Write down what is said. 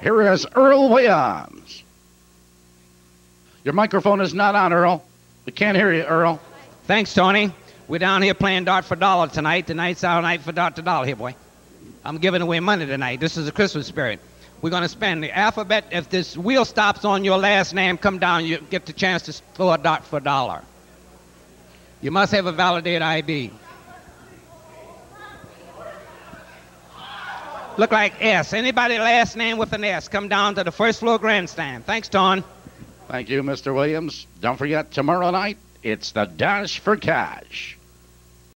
Here is Earl Williams. Your microphone is not on, Earl. We can't hear you, Earl. Thanks, Tony. We're down here playing dart for dollar tonight. Tonight's our night for dart to dollar here, boy. I'm giving away money tonight. This is the Christmas spirit. We're going to spend the alphabet. If this wheel stops on your last name, come down. You get the chance to throw a dart for a dollar. You must have a validated IB. Look like S. Anybody last name with an S, come down to the first floor grandstand. Thanks, Don. Thank you, Mr. Williams. Don't forget, tomorrow night, it's the Dash for Cash.